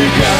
you got